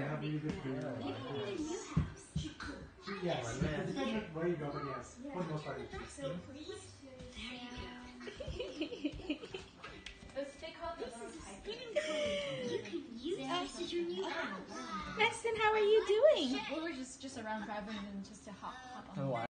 have really good food. In new house. Yes, it depends where you go, but yes, for the most part. So please. There you go. This is a spinning. You can use this as your new oh, house. How are you doing? Well, we're just just around driving and just to hop hop on. Oh,